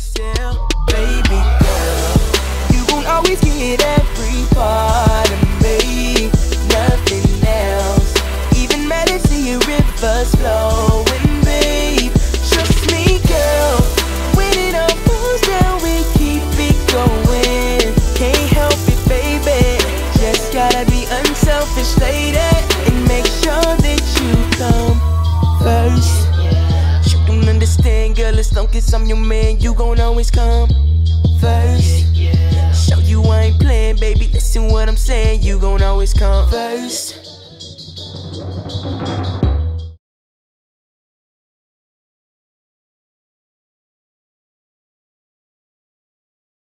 yourself, baby girl. You won't always get every part of me, nothing else. Even matter see rivers flowing, babe. Trust me, girl. When it all falls down, we keep it going. Can't help it, baby. Just gotta be unselfish, lady. Understand, girl, as long as I'm your man, you gon' always come first. Show you I ain't playing, baby, listen what I'm saying, you gon' always come first.